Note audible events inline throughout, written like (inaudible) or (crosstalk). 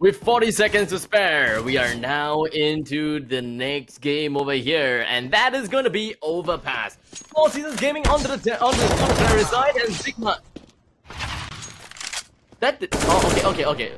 With 40 seconds to spare, we are now into the next game over here, and that is going to be Overpass. Four Seasons Gaming on the on the contrary side, and Sigma. That did, oh okay okay okay.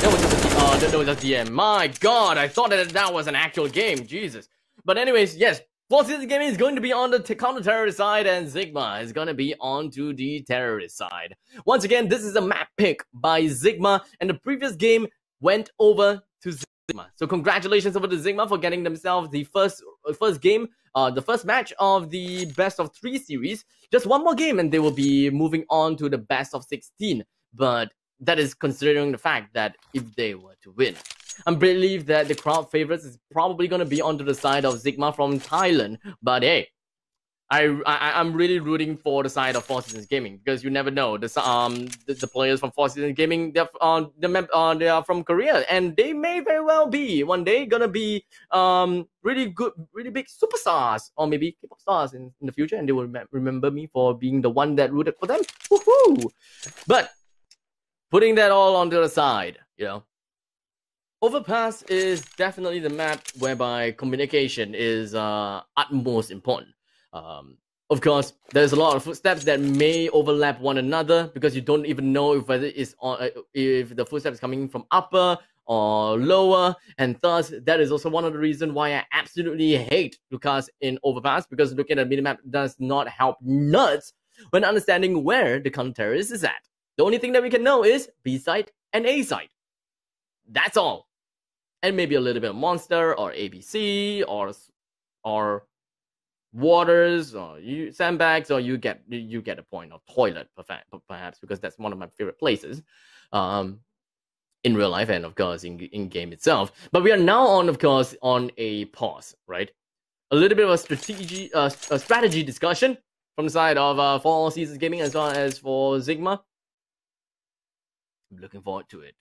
That was just a, uh, that was just DM. My God, I thought that that was an actual game. Jesus. But anyways, yes, Four Seasons Gaming is going to be on the counter-terrorist side, and Sigma is going to be on to the terrorist side. Once again, this is a map pick by Sigma, and the previous game went over to Sigma. So congratulations over to Sigma for getting themselves the first uh, first game, uh, the first match of the best of three series. Just one more game, and they will be moving on to the best of sixteen. But that is considering the fact that if they were to win. I believe that the crowd favorites is probably going to be onto the side of Sigma from Thailand. But hey, I, I am really rooting for the side of Four Seasons Gaming because you never know the um the, the players from Four Seasons Gaming they're uh, the uh, they are from Korea and they may very well be one day gonna be um really good really big superstars or maybe K-pop stars in, in the future and they will rem- remember me for being the one that rooted for them. Woohoo! But putting that all onto the side, you know, Overpass is definitely the map whereby communication is uh utmost important um, of course, there's a lot of footsteps that may overlap one another because you don't even know if whether it's on uh, if the footsteps coming from upper or lower, and thus that is also one of the reasons why I absolutely hate Lucas in Overpass because looking at the minimap does not help nuts when understanding where the counter terrorist is at. The only thing that we can know is B site and A site. That's all, and maybe a little bit of monster or ABC or or waters or you sandbags or you get you get a point or toilet perhaps because that's one of my favorite places um in real life and of course in in game itself. But we are now on of course on a pause right? A little bit of a strategy uh, a strategy discussion from the side of uh Four Seasons Gaming as well as for Sigma I'm looking forward to it.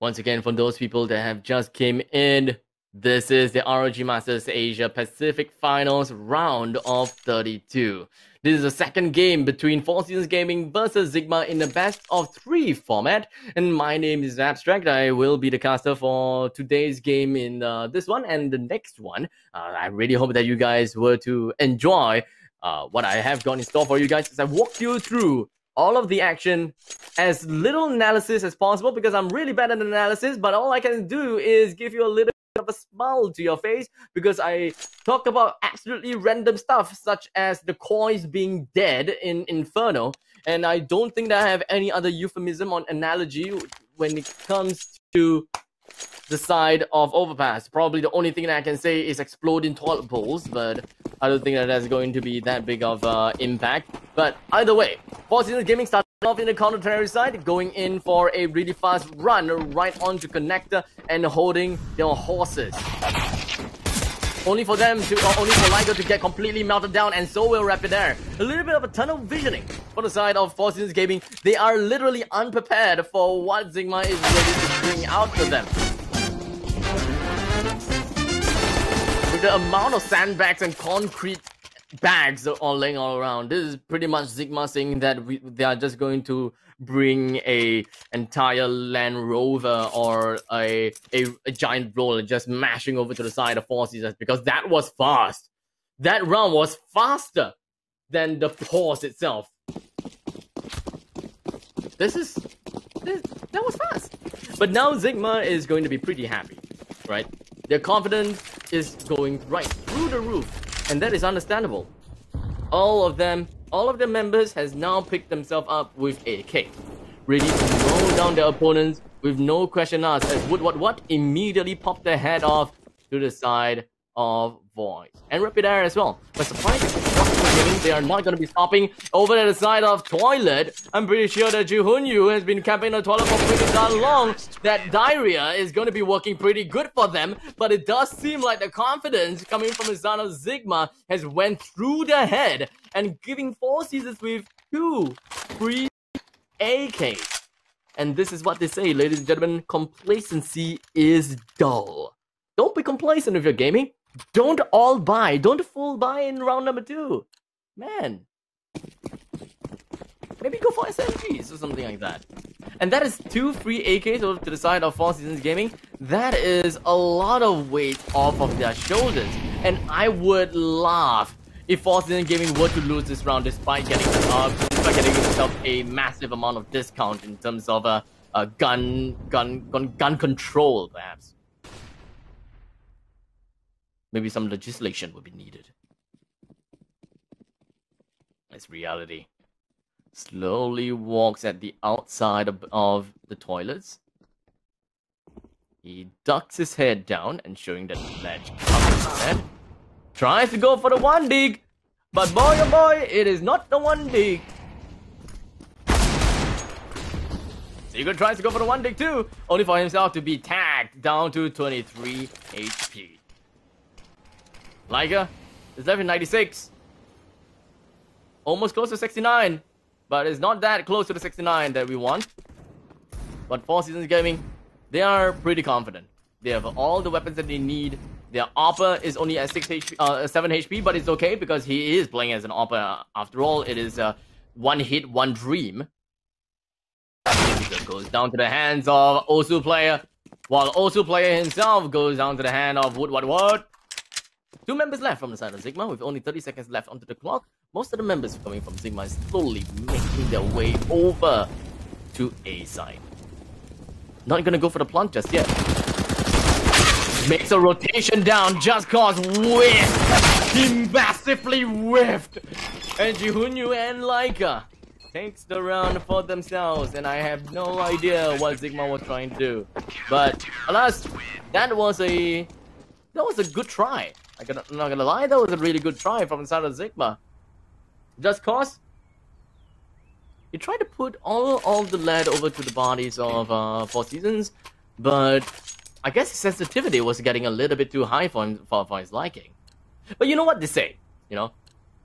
Once again for those people that have just came in this is the ROG Masters Asia Pacific Finals round of 32. This is the second game between Four Seasons Gaming versus Sigma in the best of three format. And my name is Abstract. I will be the caster for today's game in uh, this one and the next one. Uh, I really hope that you guys were to enjoy uh, what I have got in store for you guys as I walk you through all of the action as little analysis as possible because I'm really bad at analysis, but all I can do is give you a little of a smile to your face because I talk about absolutely random stuff, such as the coins being dead in Inferno. And I don't think that I have any other euphemism or analogy when it comes to the side of Overpass. Probably the only thing that I can say is exploding toilet bowls, but I don't think that that's going to be that big of uh, impact. But either way, Four Seasons Gaming started off in the counter side, going in for a really fast run right onto connector and holding their horses. Only for them to, only for Liger to get completely melted down, and so will Rapid Air. A little bit of a tunnel visioning for the side of Four Seasons Gaming. They are literally unprepared for what Sigma is ready to bring out to them. With the amount of sandbags and concrete bags are all laying all around, this is pretty much Sigma saying that we, they are just going to bring a entire Land Rover or a, a, a giant roller just mashing over to the side of Four Seasons because that was fast. That round was faster than the pause itself. This is this, that was fast. But now Sigma is going to be pretty happy, right? Their confidence is going right through the roof, and that is understandable. All of them, all of the members has now picked themselves up with AK, ready to mow down their opponents with no question asked as Wood What What immediately popped their head off to the side of Voice. And Rapid Air as well. But surprisingly, they are not going to be stopping over at the side of Toilet. I'm pretty sure that Ju Yu has been camping the toilet for pretty darn long. That Diarrhea is going to be working pretty good for them. But it does seem like the confidence coming from the of Sigma has went through their head and giving Four Seasons with two free AKs. And this is what they say, ladies and gentlemen, complacency is dull. Don't be complacent if you're gaming. Don't all buy. Don't full buy in round number two. Man. Maybe go for SMGs or something like that. And that is two free AKs over to the side of Four Seasons Gaming. That is a lot of weight off of their shoulders. And I would laugh if Four Seasons Gaming were to lose this round despite getting uh, despite getting themselves a massive amount of discount in terms of uh, uh, gun, gun, gun, gun control, perhaps. Maybe some legislation would be needed. It's reality. Slowly walks at the outside of, of the toilets. He ducks his head down and showing that ledge covers his head. Tries to go for the one dig, but boy oh boy, it is not the one dig. Secret tries to go for the one dig too, only for himself to be tagged down to 23 HP. Liger is in 96. Almost close to 69, but it's not that close to the 69 that we want. But Four Seasons Gaming, they are pretty confident. They have all the weapons that they need. Their AWPer is only at 6 HP, uh, 7 HP, but it's okay because he is playing as an AWPer. After all, it is a one hit, one dream. goes down to the hands of Osu player, while Osu player himself goes down to the hand of Wood What What. Two members left from the side of Sigma with only 30 seconds left onto the clock. Most of the members coming from Sigma slowly making their way over to A side. Not gonna go for the plant just yet. Makes a rotation down just cause whiff! He massively whiffed! And Jihunyu and Laika takes the round for themselves and I have no idea what Sigma was trying to do. But alas, that was a that was a good try. I am not gonna lie, that was a really good try from the side of Sigma. Just cause he tried to put all all the lead over to the bodies of uh, Four Seasons, but I guess his sensitivity was getting a little bit too high for him for, for his liking. But you know what they say, you know,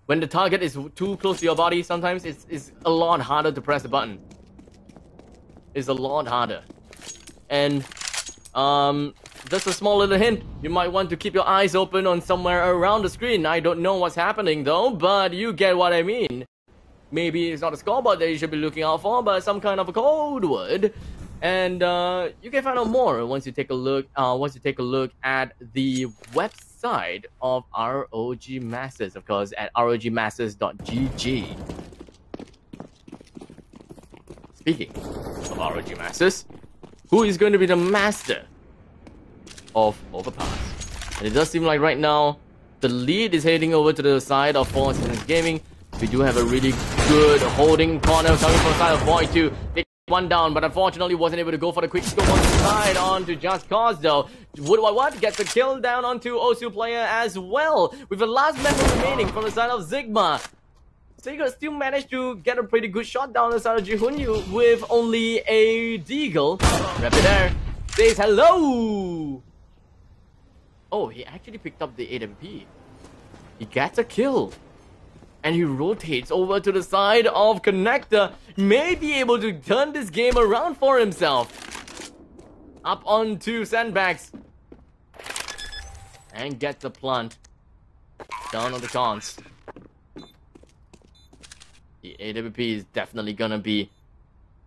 when the target is too close to your body, sometimes it's it's a lot harder to press the button. It's a lot harder, and um, just a small little hint. You might want to keep your eyes open on somewhere around the screen. I don't know what's happening though, but you get what I mean. Maybe it's not a scoreboard that you should be looking out for, but some kind of a code word. And uh, you can find out more once you take a look. Uh, once you take a look at the website of ROG Masters, of course, at rogmasters.gg. Speaking of ROG Masters, who is going to be the master of Overpass. And it does seem like right now, the lead is heading over to the side of Four Seasons Gaming. We do have a really good holding corner coming from the side of Void to take one down, but unfortunately wasn't able to go for the quick scope on the side onto Just Cause though. Would what what gets a kill down onto Osu player as well, with the last member remaining from the side of Sigma. Sigma still managed to get a pretty good shot down the side of Jihunyu with only a deagle. Rapid Air says hello! Oh, he actually picked up the AWP. He gets a kill. And he rotates over to the side of Connector. May be able to turn this game around for himself. Up onto Sandbags. And get the plant. Down on the cons. The AWP is definitely gonna be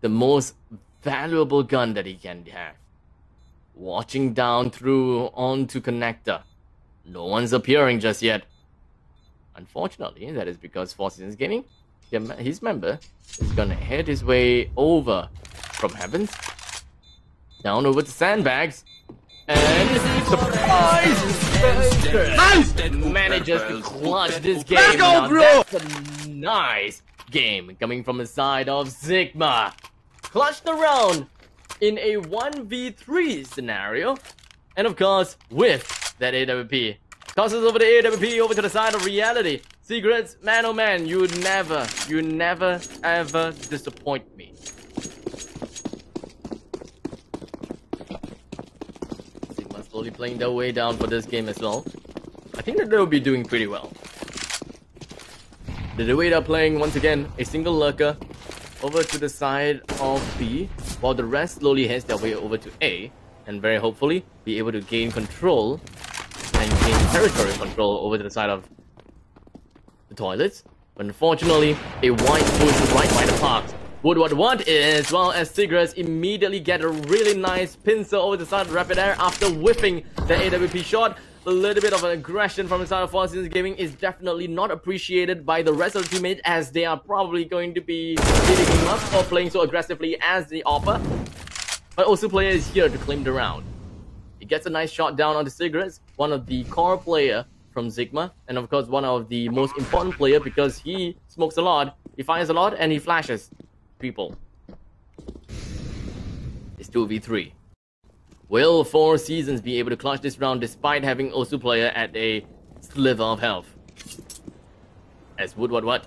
the most valuable gun that he can have. Watching down through onto connector. No one's appearing just yet. Unfortunately, that is because Four Seasons Gaming, his member, is gonna head his way over from Heavens, down over to Sandbags, and surprise! Nice! Manages to clutch this game. Bro! That's a nice game coming from the side of Sigma. Clutch the around in a 1v3 scenario. And of course, with that AWP. Tosses over the AWP over to the side of reality. Secrets, man oh man, you never, you never ever disappoint me. Sigma slowly playing their way down for this game as well. I think that they'll be doing pretty well. The way they're playing, once again, a single lurker over to the side of B, while the rest slowly heads their way over to A, and very hopefully be able to gain control and gain territory control over to the side of the toilets. But unfortunately, a white push right by the park What what is well as Tigres immediately get a really nice pincer over the side of Rapid Air after whiffing the AWP shot. A little bit of an aggression from inside of Four Seasons Gaming is definitely not appreciated by the rest of the teammates as they are probably going to be beating him up or playing so aggressively as the AWPer. But Osu player is here to claim the round. He gets a nice shot down on the Tigres, one of the core player from Sigma, and of course one of the most important player because he smokes a lot, he fires a lot, and he flashes people. It's 2v3. Will Four Seasons be able to clutch this round despite having Osu player at a sliver of health? As Wood What What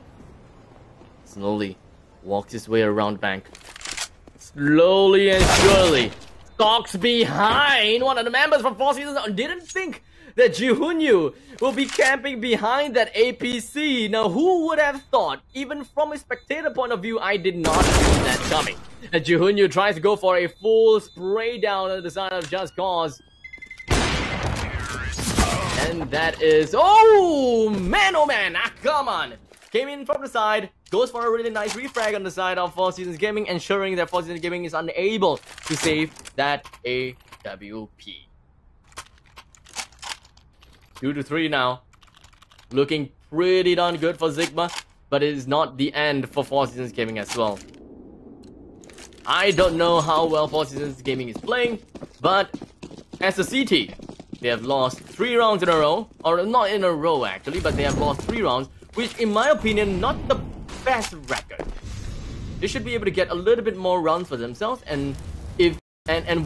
slowly walks his way around bank. Slowly and surely stalks behind one of the members from Four Seasons and didn't think that Jihunyu will be camping behind that APC. Now, who would have thought? Even from a spectator point of view, I did not see that coming. And Jihunyu tries to go for a full spray down on the side of Just Cause. And that is... Oh, man, oh man, ah, come on. Came in from the side, goes for a really nice refrag on the side of Four Seasons Gaming, ensuring that Four Seasons Gaming is unable to save that AWP. Two to three now. Looking pretty darn good for Sigma, but it is not the end for Four Seasons Gaming as well. I don't know how well Four Seasons Gaming is playing, but as a CT, they have lost three rounds in a row, or not in a row actually, but they have lost three rounds, which in my opinion, not the best record. They should be able to get a little bit more rounds for themselves, and if and and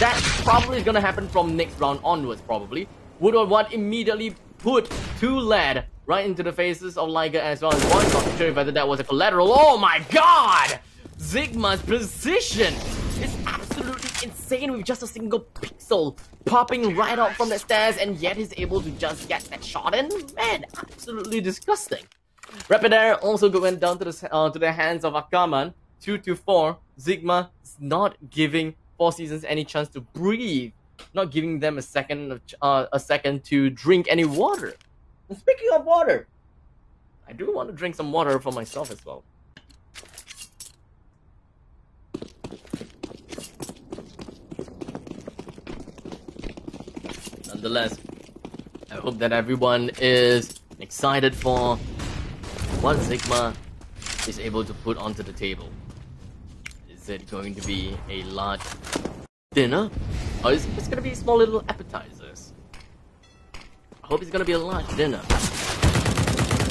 that probably is gonna happen from next round onwards, probably. Woodward One immediately put two lead right into the faces of Liger as well as one. Not sure whether that was a collateral. Oh my god! Sigma's precision is absolutely insane with just a single pixel popping right out from the stairs and yet he's able to just get that shot in. Man, absolutely disgusting. Rapid Air also went down to the, uh, to the hands of Akaman. 2 to 4. Sigma is not giving Four Seasons any chance to breathe not giving them a second uh, a second to drink any water. Speaking of water, I do want to drink some water for myself as well. Nonetheless, I hope that everyone is excited for what Sigma is able to put onto the table. Is it going to be a large dinner? Oh, it's, gonna be small little appetizers. I hope it's gonna be a large dinner.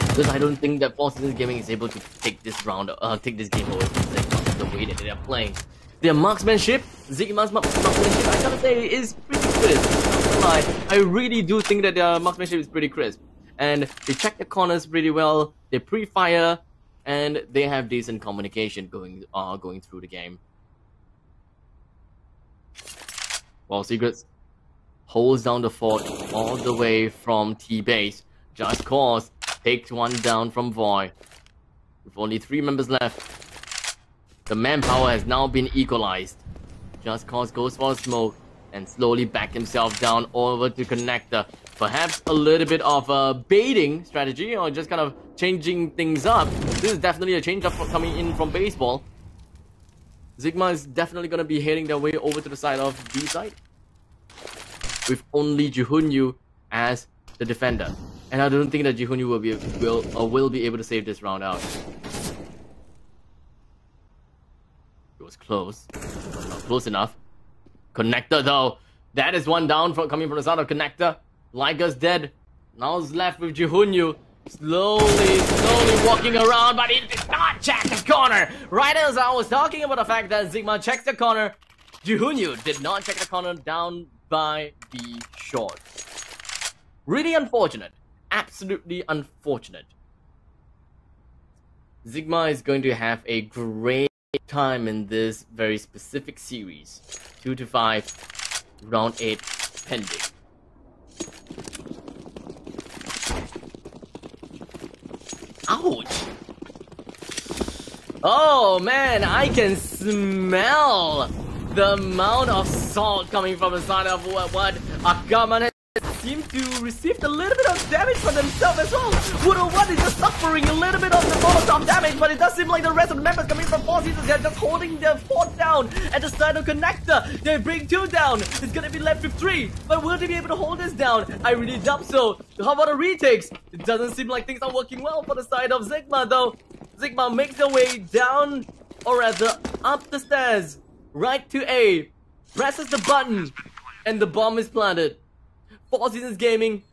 Because I don't think that Four Seasons Gaming is able to take this round, uh, take this game away from the way that they are playing. Their marksmanship, Zigma's marksmanship, I gotta say, is pretty crisp. I really do think that their marksmanship is pretty crisp. And they check the corners pretty well, they pre-fire, and they have decent communication going uh, going through the game. While Secrets holds down the fort all the way from T-base. Just Cause takes one down from Void. With only three members left, the manpower has now been equalized. Just Cause goes for a smoke and slowly back himself down over to Connector. Perhaps a little bit of a baiting strategy or just kind of changing things up. This is definitely a change up coming in from baseball. Sigma is definitely going to be heading their way over to the side of B side. With only Jihunyu as the defender. And I don't think that Jihunyu will be will or will be able to save this round out. It was close. Not close enough. Connector though. That is one down from coming from the side of Connector. Liger's dead. Now it's left with Jihunyu. Slowly, slowly walking around, but he did not check the corner. Right as I was talking about the fact that Sigma checked the corner, Jihunyu did not check the corner down by the short. Really unfortunate. Absolutely unfortunate. Sigma is going to have a great time in this very specific series. 2 to 5, round 8 pending. Ouch! Oh man, I can smell the amount of salt coming from the side of what, what Akaman has seem to receive a little bit of damage for themselves as well. Wudo One is just suffering a little bit of the Molotov damage, but it does seem like the rest of the members coming from Four Seasons, they're just holding their fort down at the side of Connector. They bring two down. It's gonna be left with three, but will they be able to hold this down? I really doubt so. How about the retakes? It doesn't seem like things are working well for the side of Sigma though. Sigma makes their way down, or rather up the stairs, right to A, presses the button, and the bomb is planted. Four Seasons Gaming,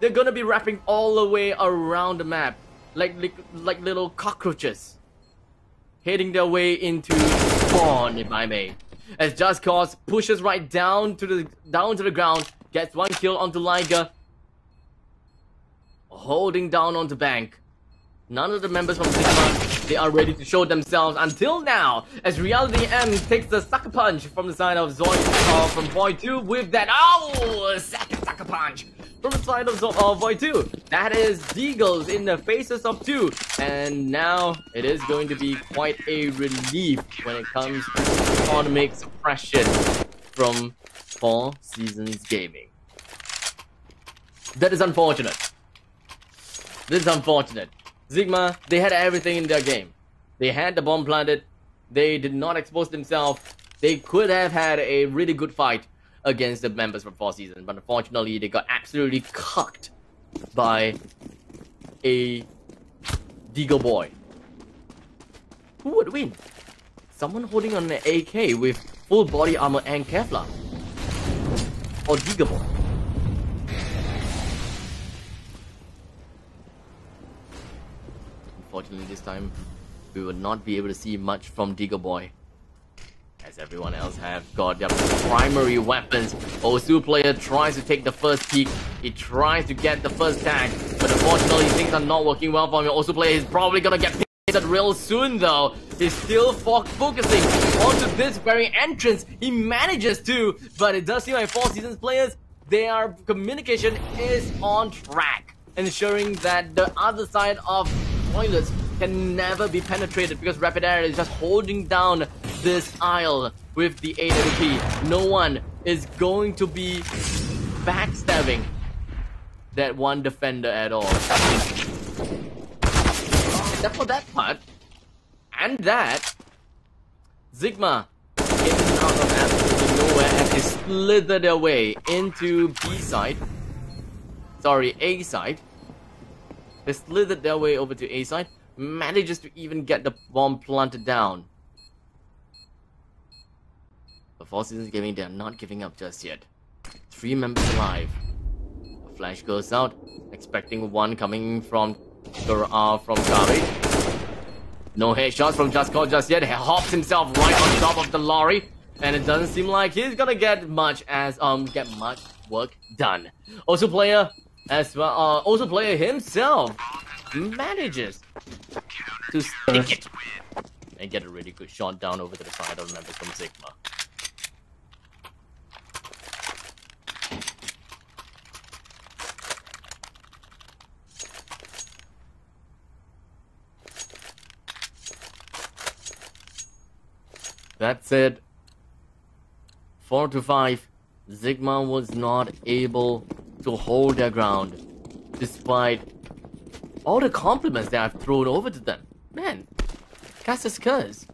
they're gonna be wrapping all the way around the map, like like, like little cockroaches, heading their way into spawn, if I may. As Just Cause pushes right down to the down to the ground, gets one kill onto Liger, holding down onto Bank. None of the members from Sigma, they are ready to show themselves until now, as Reality M takes the sucker punch from the side of Zoid, uh, from Void 2 with that, oh, second sucker punch from the side of Zo uh, Void 2. That is Deagles in the faces of two, and now it is going to be quite a relief when it comes to economic suppression from Four Seasons Gaming. That is unfortunate. This is unfortunate. Sigma, they had everything in their game. They had the bomb planted. They did not expose themselves. They could have had a really good fight against the members from Four Seasons, but unfortunately, they got absolutely cucked by a Deagle boy. Who would win? Someone holding on an AK with full body armor and Kevlar? Or Deagle boy? Unfortunately, this time we will not be able to see much from Deagle Boy. As everyone else have got their primary weapons. Osu player tries to take the first peek. He tries to get the first tag. But unfortunately, things are not working well for him. Osu player is probably gonna get picked real soon though. He's still fo focusing onto this very entrance. He manages to, but it does seem like Four Seasons players, their communication is on track. Ensuring that the other side of toilets can never be penetrated because Rapid Air is just holding down this aisle with the AWP. No one is going to be backstabbing that one defender at all. Except for that part. And that, Sigma getting out of absolutely nowhere as they slither their way into B side. Sorry, A side. They slithered their way over to A side, manages to even get the bomb planted down. The Four Seasons Gaming, they are not giving up just yet. Three members alive. A flash goes out, expecting one coming from uh, from garbage. No headshots from Just Cause just yet. He hops himself right on top of the lorry, and it doesn't seem like he's gonna get much as um get much work done. Also, player as well, uh, Osu player himself manages to stick it and get a really good shot down over to the side of members from Sigma. That's it. 4 to 5. Sigma was not able to hold their ground, despite all the compliments that I've thrown over to them. Man, cast is curse.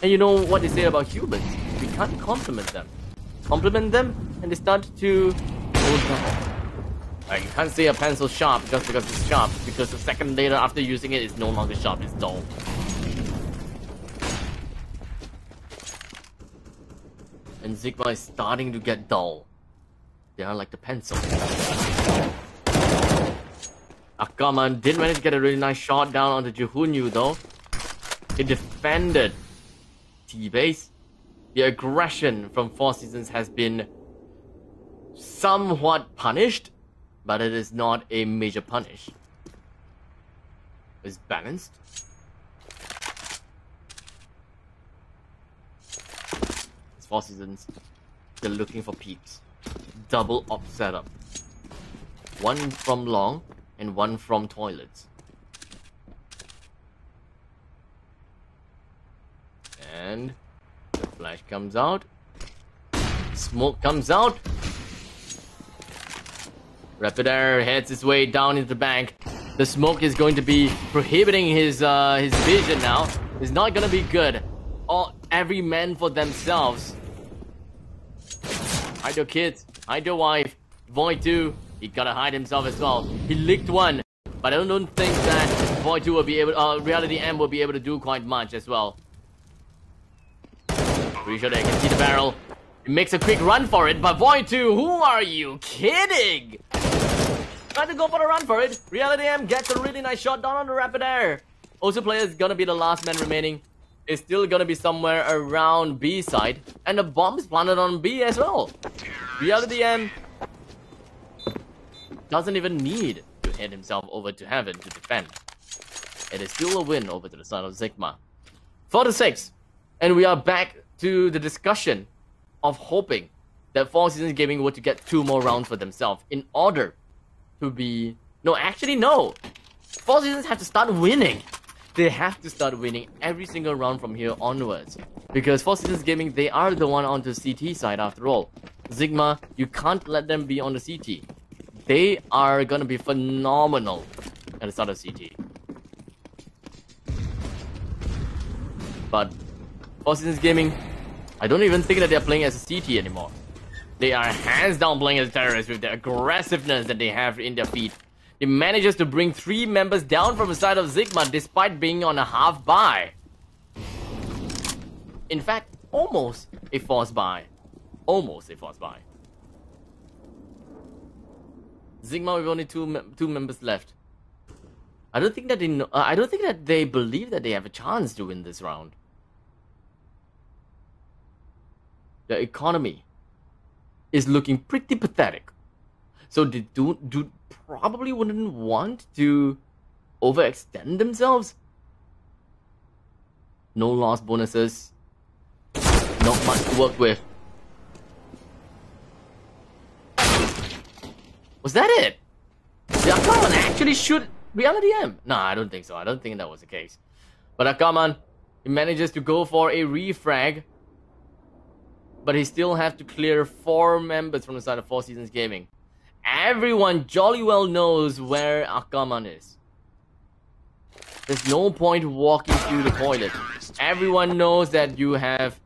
And you know what they say about humans? We can't compliment them. Compliment them, and they start to hold down. Like, you can't say a pencil sharp just because it's sharp, because a second later after using it, it's no longer sharp, it's dull. And Sigma is starting to get dull. They are like the pencil. Ah, Akama did manage to get a really nice shot down onto Jihunyu though. He defended T-Base. The aggression from Four Seasons has been somewhat punished, but it is not a major punish. It's balanced. It's Four Seasons. They're looking for peaks double op setup. One from long and one from toilets. And the flash comes out. Smoke comes out. Rapid Air heads his way down into the bank. The smoke is going to be prohibiting his uh, his vision now. It's not gonna be good. All every man for themselves. Hide your kids. Hide your wife. Void 2, he gotta hide himself as well. He licked one, but I don't think that Void 2 will be able, uh, Reality M will be able to do quite much as well. Pretty sure they can see the barrel. He makes a quick run for it, but Void 2, who are you kidding? Trying to go for the run for it. Reality M gets a really nice shot down on the rapid air. Osu player is gonna be the last man remaining. Is still gonna be somewhere around B side. And the bomb is planted on B as well. Reality M doesn't even need to head himself over to heaven to defend. It is still a win over to the side of Sigma. 4 to 6. And we are back to the discussion of hoping that Four Seasons Gaming were to get two more rounds for themselves in order to be. No, actually, no. Four Seasons have to start winning. They have to start winning every single round from here onwards. Because Four Seasons Gaming, they are the one on the CT side after all. Sigma, you can't let them be on the CT. They are gonna be phenomenal at the start of CT. But Four Seasons Gaming, I don't even think that they're playing as a CT anymore. They are hands down playing as terrorists with the aggressiveness that they have in their feet. They manages to bring three members down from the side of Sigma despite being on a half buy. In fact, almost a force buy. Almost a force buy. Sigma with only two two members left. I don't think that they know, uh, I don't think that they believe that they have a chance to win this round. The economy is looking pretty pathetic. So do, do probably wouldn't want to overextend themselves. No loss bonuses. Not much to work with. Was that it? Did Akaman actually shoot Reality M? Nah, I don't think so. I don't think that was the case. But Akaman, he manages to go for a refrag. But he still has to clear four members from the side of Four Seasons Gaming. Everyone jolly well knows where Akaman is. There's no point walking through the toilet. Everyone knows that you have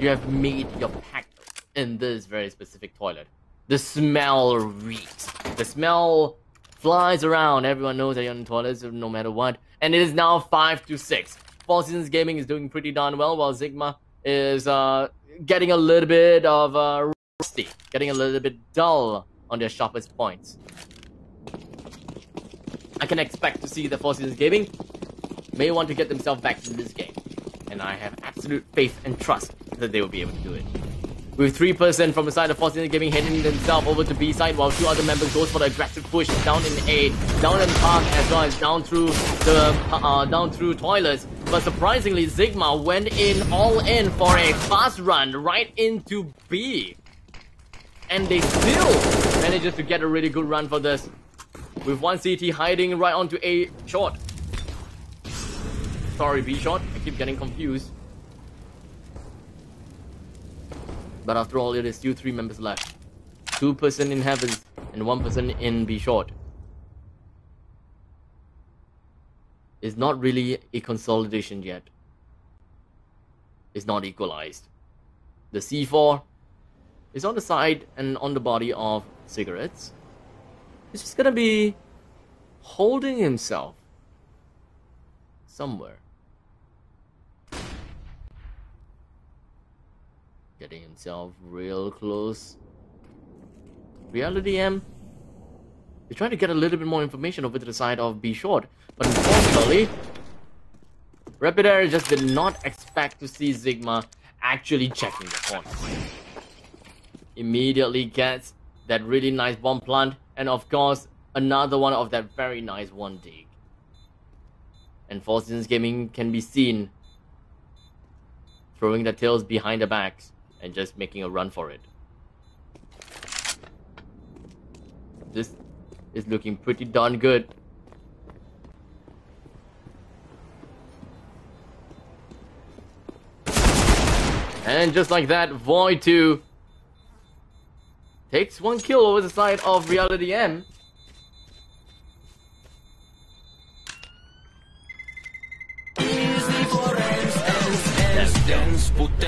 you have made your pact in this very specific toilet. The smell reeks. The smell flies around. Everyone knows that you're in the toilets no matter what. And it is now 5 to 6. Four Seasons Gaming is doing pretty darn well while Sigma is uh, getting a little bit of uh, rusty. Getting a little bit dull on their sharpest points. I can expect to see the Four Seasons Gaming may want to get themselves back in this game. And I have absolute faith and trust that they will be able to do it with 3% from the side of Fortune Gaming heading themselves over to B side while two other members goes for the aggressive push down in A, down in the Park as well as down through the uh, down through toilets. But surprisingly, Sigma went in all in for a fast run right into B. And they still manages to get a really good run for this. With one CT hiding right onto A short. Sorry, B short. I keep getting confused. But after all, it is still three members left. Two person in heavens and one person in B short. It's not really a consolidation yet. It's not equalized. The C4 is on the side and on the body of cigarettes. He's just gonna be holding himself somewhere. Getting himself real close. Reality M. He's trying to get a little bit more information over to the side of B Short. But unfortunately, Rapid Air just did not expect to see Sigma actually checking the corner. Immediately gets that really nice bomb plant, and of course, another one of that very nice one dig. And Four Seasons Gaming can be seen throwing the tails behind the backs and just making a run for it. This is looking pretty darn good. And just like that, Void 2 Takes one kill over the side of Reality M.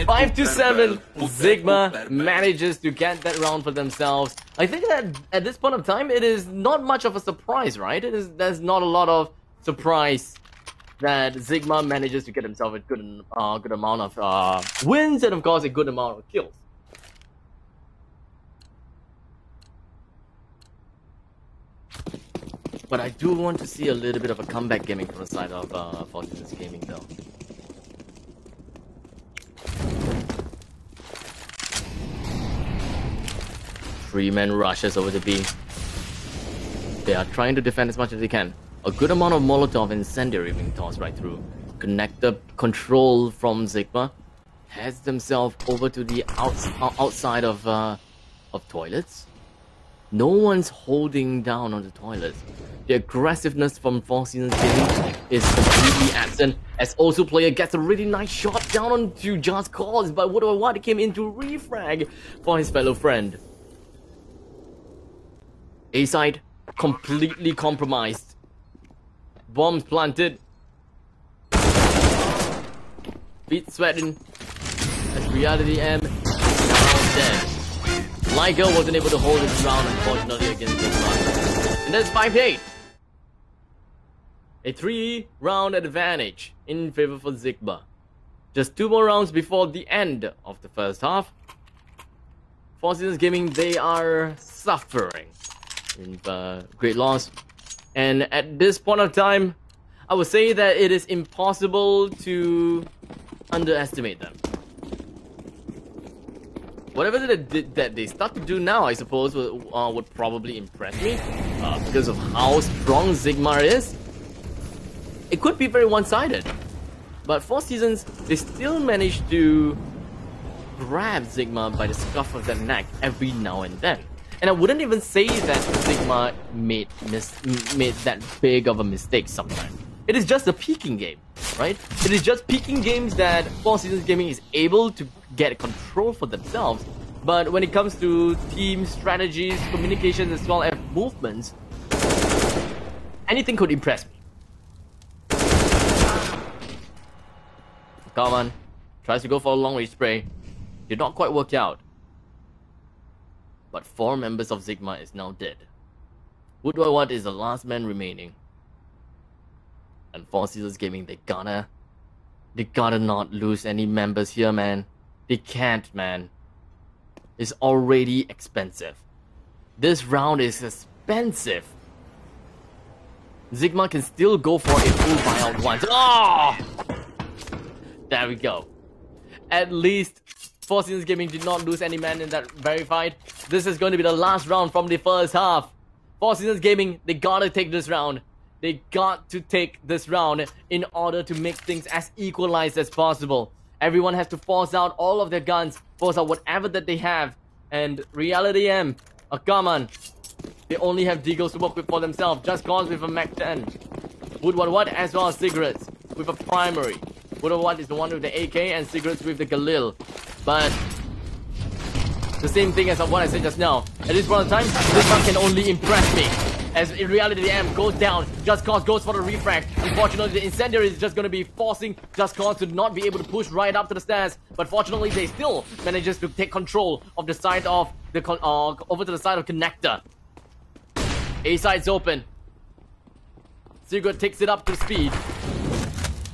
Five to seven, Sigma manages to get that round for themselves. I think that at this point of time, it is not much of a surprise, right? It is there's not a lot of surprise that Sigma manages to get himself a good, uh, good amount of uh, wins and of course a good amount of kills. But I do want to see a little bit of a comeback gaming from the side of uh, Gaming though. Three men rushes over the B. They are trying to defend as much as they can. A good amount of Molotov incendiary being tossed right through. Connector control from Sigma has themselves over to the outs outside of uh, of toilets. No one's holding down on the toilets. The aggressiveness from Four Seasons Gaming is completely absent. As Osu player gets a really nice shot down onto Just Cause, but what what came into refrag for his fellow friend. A side completely compromised. Bombs planted. Feet sweating. As reality M now dead. Liger wasn't able to hold his ground unfortunately against run. And that's 5-8. A 3 round advantage in favor for Sigma. Just two more rounds before the end of the first half. Four Seasons Gaming, they are suffering in uh, great loss. And at this point of time, I would say that it is impossible to underestimate them. Whatever that, that they start to do now, I suppose, would, uh, would probably impress me uh, because of how strong Sigma is. It could be very one-sided, but Four Seasons, they still manage to grab Sigma by the scuff of the neck every now and then. And I wouldn't even say that Sigma made made that big of a mistake sometimes. It is just a peaking game, right? It is just peaking games that Four Seasons Gaming is able to get control for themselves. But when it comes to team strategies, communications, as well as movements, anything could impress me. Come on, tries to go for a long range spray. Did not quite work out but four members of Sigma is now dead. Woodward is the last man remaining. And Four Seasons Gaming, they gotta... They gotta not lose any members here, man. They can't, man. It's already expensive. This round is expensive. Sigma can still go for a full buyout once. Oh! There we go. At least Four Seasons Gaming did not lose any man in that very fight. This is going to be the last round from the first half. Four Seasons Gaming, they gotta take this round. They got to take this round in order to make things as equalized as possible. Everyone has to force out all of their guns, force out whatever that they have. And Reality M, oh, come on. They only have Deagles to work with for themselves. Just Cause with a Mac 10. Woodward What as well as Cigarettes with a primary. Woodward What is the one with the AK and Cigarettes with the Galil. But the same thing as what I said just now. At this point in time, this one can only impress me. As in reality, the amp goes down. Just Cause goes for the refrag. Unfortunately, the incendiary is just going to be forcing Just Cause to not be able to push right up to the stairs. But fortunately, they still manages to take control of the side of the uh, over to the side of connector. A side's open. Sigurd takes it up to speed.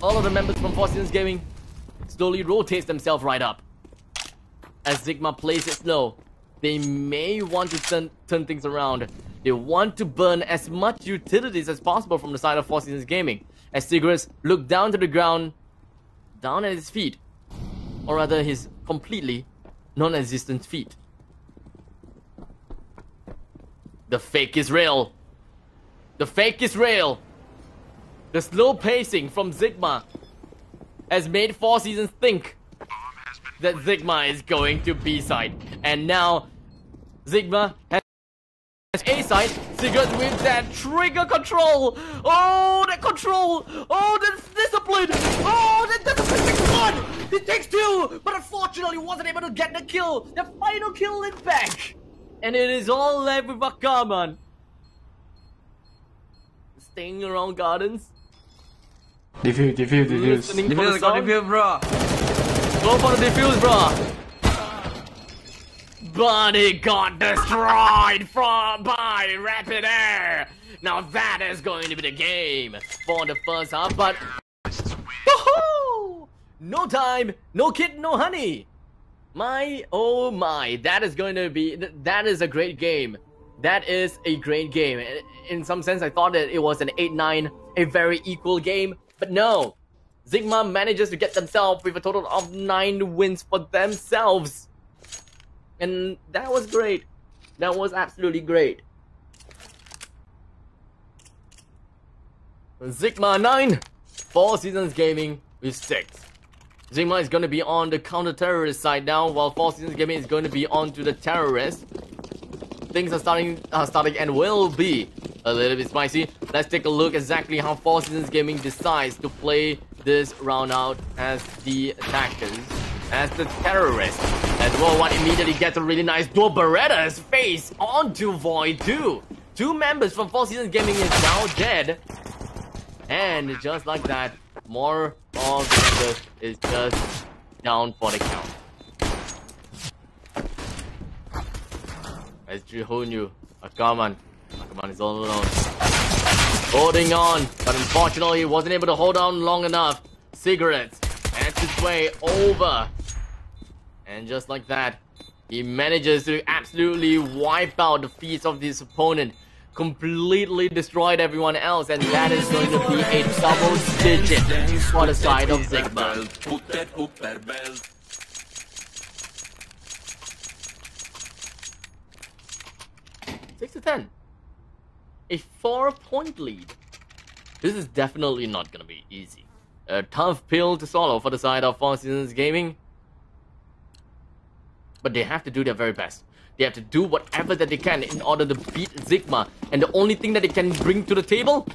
All of the members from Four Gaming slowly rotates themselves right up as Sigma plays it slow. They may want to turn, turn things around. They want to burn as much utilities as possible from the side of Four Seasons Gaming. As Tigris look down to the ground, down at his feet. Or rather his completely non-existent feet. The fake is real. The fake is real. The slow pacing from Zigma has made Four Seasons think that Zigma is going to B side. And now Zigma has A side. Sigurd with that trigger control. Oh, that control. Oh, that discipline. Oh, that discipline takes one. It takes two. But unfortunately wasn't able to get the kill. The final kill in back. And it is all left with Akaman. Staying around gardens. Defuse, defuse, defuse. Listening for the Defuse, got sound. defuse, bro. Go for the defuse, bro. It got destroyed from by Rapid Air. Now that is going to be the game for the first half, but no time, no kid, no honey. My oh my, that is going to be that is a great game. That is a great game. In- some sense, I thought that it was an 8-9, a very equal game, but no. Sigma manages to get themselves with a total of 9 wins for themselves. And that was great. That was absolutely great. Sigma 9, 4 Seasons Gaming with 6. Sigma is going to be on the counter-terrorist side now, while Four Seasons Gaming is going to be on to the terrorist. Things are starting, are starting and will be a little bit spicy. Let's take a look exactly how Four Seasons Gaming decides to play this round out as the attackers, as the terrorists. As well, one immediately gets a really nice dual Beretta's face onto Void 2. Two members from Four Seasons Gaming is now dead. And just like that, more of the is just down for the count. As Jihunyu, Akaman. Akaman is all alone. Holding on, but unfortunately he wasn't able to hold on long enough. Cigarettes edged his way over. And just like that, he manages to absolutely wipe out the feet of his opponent. Completely destroyed everyone else, and that is going to be a double digit for the side of Sigma. Six to ten. A four-point lead. This is definitely not gonna be easy. A tough pill to swallow for the side of Four Seasons Gaming. But they have to do their very best. They have to do whatever that they can in order to beat Sigma. And the only thing that they can bring to the table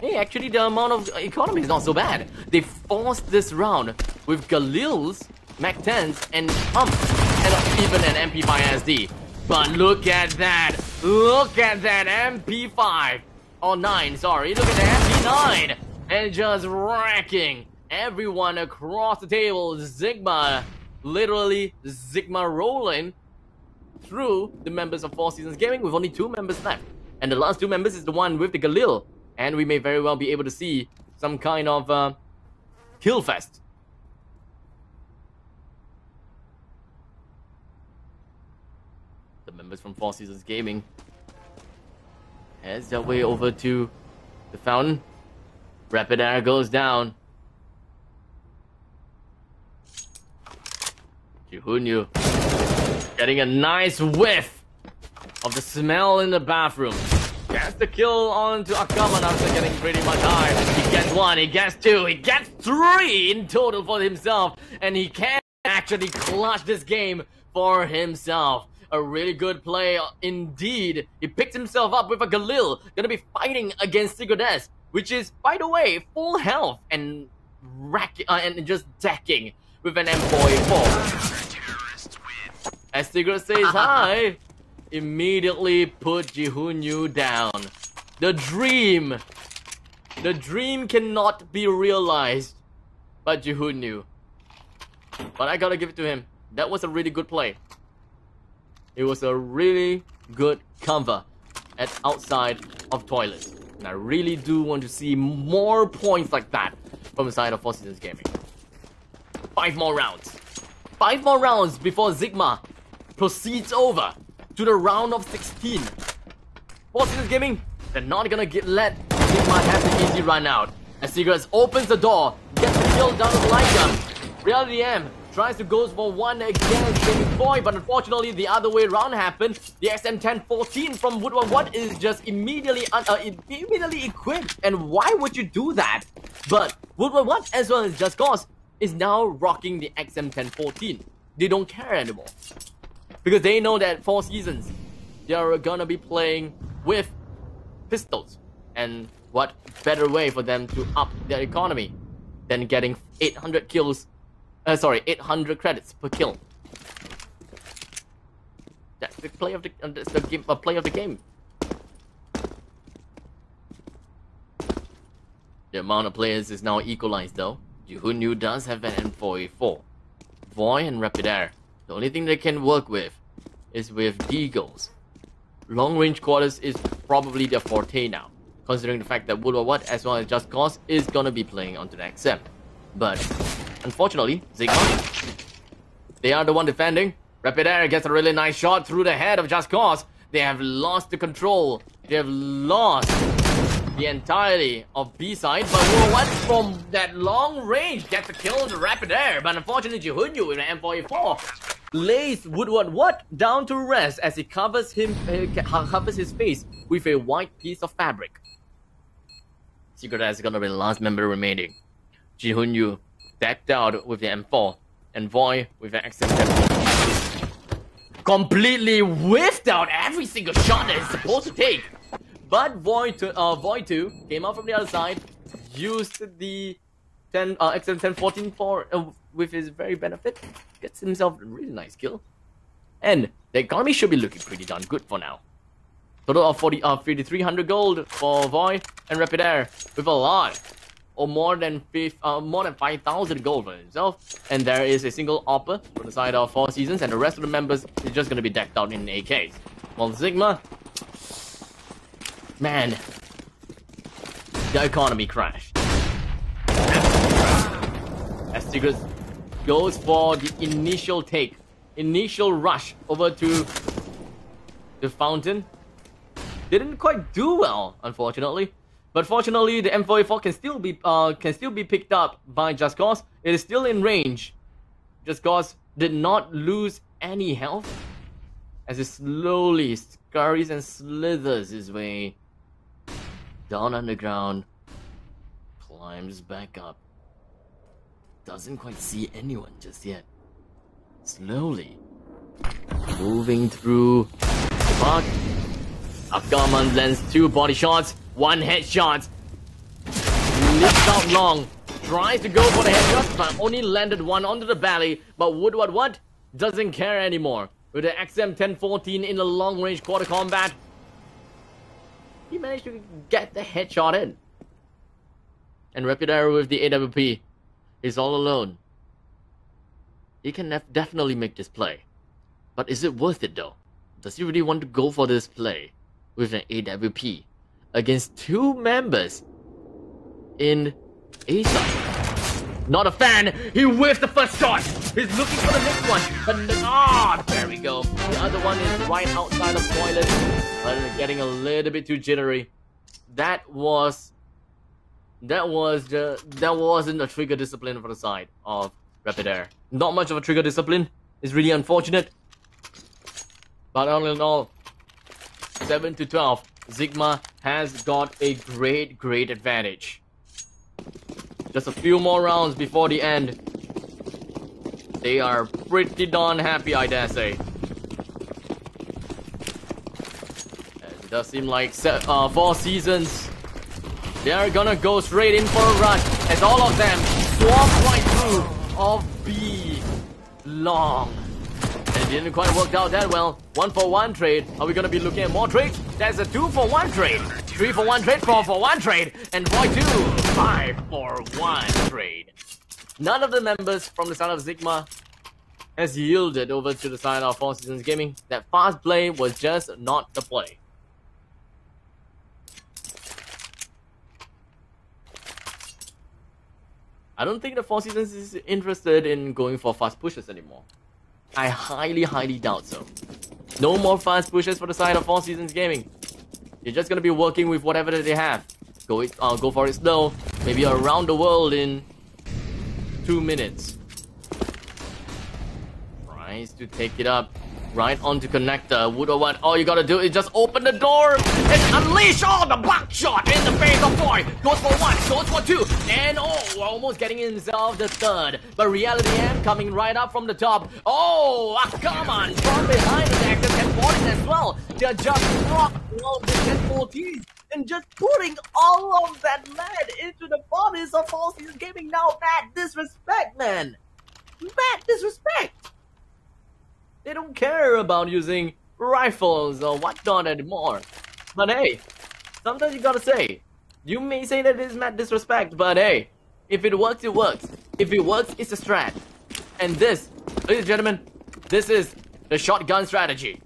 Hey, actually, the amount of economy is not so bad. They forced this round with Galil's, Mac 10s, and Pump, and even an MP5 SD. But look at that! Look at that MP5! Oh, 9, sorry. Look at the MP9! And just wrecking everyone across the table. Sigma, literally, Sigma rolling through the members of Four Seasons Gaming with only two members left. And the last two members is the one with the Galil. And we may very well be able to see some kind of uh, kill fest. The members from Four Seasons Gaming heads their way over to the fountain. Rapid air goes down. Jihunyu getting a nice whiff of the smell in the bathroom. Gets the kill onto Akaman after getting pretty much high. He gets one, he gets two, he gets three in total for himself. And he can actually clutch this game for himself. A really good play indeed. He picked himself up with a Galil. Gonna be fighting against Sigodes, which is, by the way, full health and rack uh, and just decking with an M4A4. As Sigurd says (laughs) hi, immediately put Jihunyu down. The dream! The dream cannot be realized by Jihunyu. But I gotta give it to him. That was a really good play. It was a really good cover at outside of toilets. And I really do want to see more points like that from the side of Four Seasons Gaming. Five more rounds. Five more rounds before Sigma proceeds over to the round of 16. Four Seasons Gaming, they're not gonna get let Sigma have the easy run out. As Sigurds opens the door, gets the kill down with the light gun. Reality M tries to go for one against Gaming Boy, but unfortunately the other way around happened. The XM1014 from Woodward 1 is just immediately uh, immediately equipped. And why would you do that? But Woodward 1 as well as Just Cause is now rocking the XM1014. They don't care anymore because they know that four seasons they are gonna be playing with pistols and what better way for them to up their economy than getting 800 kills uh, sorry 800 credits per kill that the play of the, uh, the, the game, uh, play of the game. The amount of players is now equalized though. Jihunyu does have an M4A4. Void and Rapid Air. The only thing they can work with is with Deagles. Long range quarters is probably their forte now, considering the fact that Woodward What as well as Just Cause is gonna be playing onto the next XM. But unfortunately, they are the one defending. Rapid Air gets a really nice shot through the head of Just Cause. They have lost the control. They have lost the entirety of B-side, but what from that long range gets a kill to Rapid Air, but unfortunately Jihunyu in an M4A4 lays Woodward what down to rest as he covers him uh, covers his face with a white piece of fabric. Secret is gonna be the last member remaining. Jihunyu out with the M4 and Void with an XM completely whiffed out every single shot that he's supposed to take. But Void, uh, Void 2 came out from the other side, used the 10, uh, XM 1014 for, uh, with his very benefit, gets himself a really nice kill. And the economy should be looking pretty darn good for now. Total of 40, uh, 5300 gold for Void and Rapid Air with a lot or more than uh, more than 5,000 gold for himself. And there is a single Oppa from the side of Four Seasons, and the rest of the members is just going to be decked out in AKs. While Sigma, man, the economy crashed. As Secret goes for the initial take, initial rush over to the fountain. Didn't quite do well, unfortunately. But fortunately, the M4A4 can still be uh, can still be picked up by Just Cause. It is still in range. Just Cause did not lose any health as it slowly scurries and slithers his way down underground, climbs back up. Doesn't quite see anyone just yet. Slowly, moving through the park. Akaman lands two body shots one headshot. Lifts out long. Tries to go for the headshot, but only landed one onto the belly. But Woodward what? Doesn't care anymore. With the XM1014 in the long range quarter combat, he managed to get the headshot in. And Arrow with the AWP is all alone. He can def definitely make this play. But is it worth it though? Does he really want to go for this play with an AWP? against two members in A side. Not a fan. He whiffed the first shot. He's looking for the next one. But ah, there we go. The other one is right outside of toilet, but getting a little bit too jittery. That was that was the that wasn't a trigger discipline for the side of Rapid Air. Not much of a trigger discipline. It's really unfortunate. But all in all, 7 to 12. Sigma has got a great, great advantage. Just a few more rounds before the end. They are pretty darn happy, I dare say. It does seem like uh, four seasons. They are gonna go straight in for a rush as all of them swarm right through of B long. Didn't quite work out that well. One for one trade. Are we gonna be looking at more trades? That's a two for one trade. Three for one trade, four for one trade, and boy two, five for one trade. None of the members from the side of Sigma has yielded over to the side of Four Seasons Gaming. That fast play was just not the play. I don't think the Four Seasons is interested in going for fast pushes anymore. I highly, highly doubt so. No more fast pushes for the side of Four Seasons Gaming. You're just gonna be working with whatever that they have. Go it, uh, go for it slow. Maybe around the world in two minutes. Tries to take it up right on to connect the Wood or what? All you gotta do is just open the door and unleash all the buckshot in the face of boy. Goes for one, goes for two, and oh, almost getting himself the third. But Reality M coming right up from the top. Oh, ah, come on, from behind the active 1040 as well. They're just rocking all the 1014 and just putting all of that lead into the bodies of all these gaming now. Bad disrespect, man. Bad disrespect. They don't care about using rifles or whatnot anymore. But hey, sometimes you gotta say, you may say that it is mad disrespect, but hey, if it works, it works. If it works, it's a strat. And this, ladies and gentlemen, this is the shotgun strategy.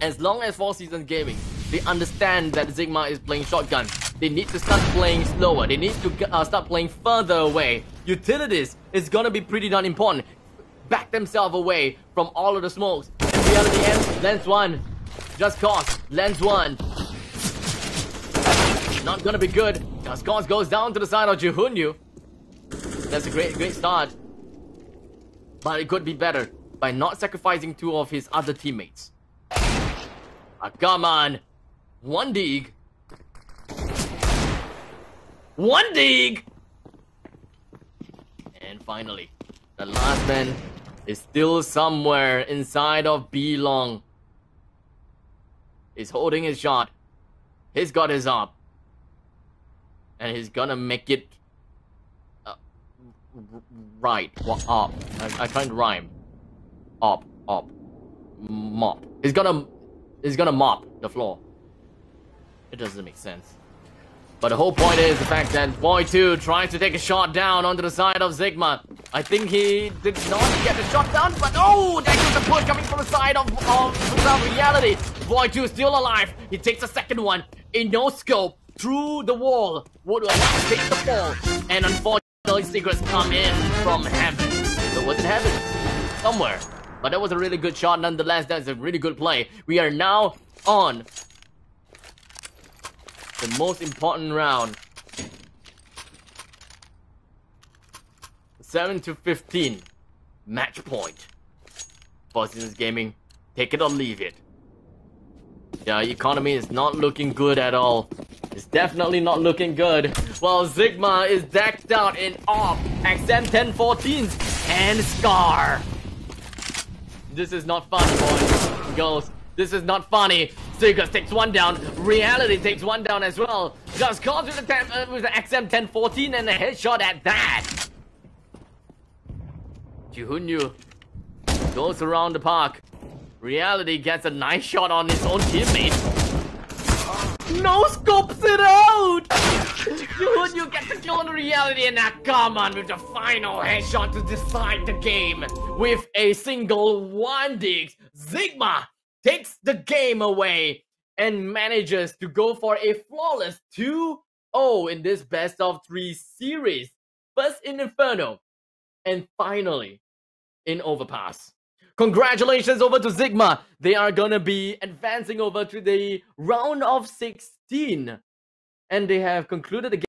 As long as Four Seasons Gaming, they understand that Sigma is playing shotgun. They need to start playing slower. They need to uh, start playing further away. Utilities is gonna be pretty darn important. Back themselves away from all of the smokes. And reality ends, lens one. Just cause, lens one. Not gonna be good. Just cause goes down to the side of Jihunyu. That's a great, great start. But it could be better by not sacrificing two of his other teammates. Ah, come on. One dig. One dig! And finally, the last man is still somewhere inside of B Long. He's holding his shot. He's got his up. And he's gonna make it uh, right. What up? I, I can't rhyme. Up, up, mop. He's gonna, he's gonna mop the floor. It doesn't make sense. But the whole point is the fact that Boy 2 tries to take a shot down onto the side of Sigma. I think he did not get the shot down, but oh, there goes the push coming from the side of, of reality. Boy 2 is still alive. He takes a second one in no scope through the wall. Would take the fall. And unfortunately, secrets come in from heaven. So was it heaven? Somewhere. But that was a really good shot nonetheless. That's a really good play. We are now on the most important round. 7 to 15. Match point. Four Gaming, take it or leave it. Yeah, economy is not looking good at all. It's definitely not looking good. While Sigma is decked out in AWP, XM1014s, and Scar. This is not fun, boys. Girls, this is not funny. Seekers takes one down. Reality takes one down as well. Just caught with the, uh, with the XM1014 and a headshot at that. Jihunyu goes around the park. Reality gets a nice shot on his own teammate. No scopes it out! Jihunyu gets a kill on reality and that Nakaman with the final headshot to decide the game. With a single 1 dig Sigma takes the game away and manages to go for a flawless 2 0 in this best of three series. First in Inferno, and finally in Overpass. Congratulations over to Sigma. They are gonna be advancing over to the round of 16. And they have concluded the game.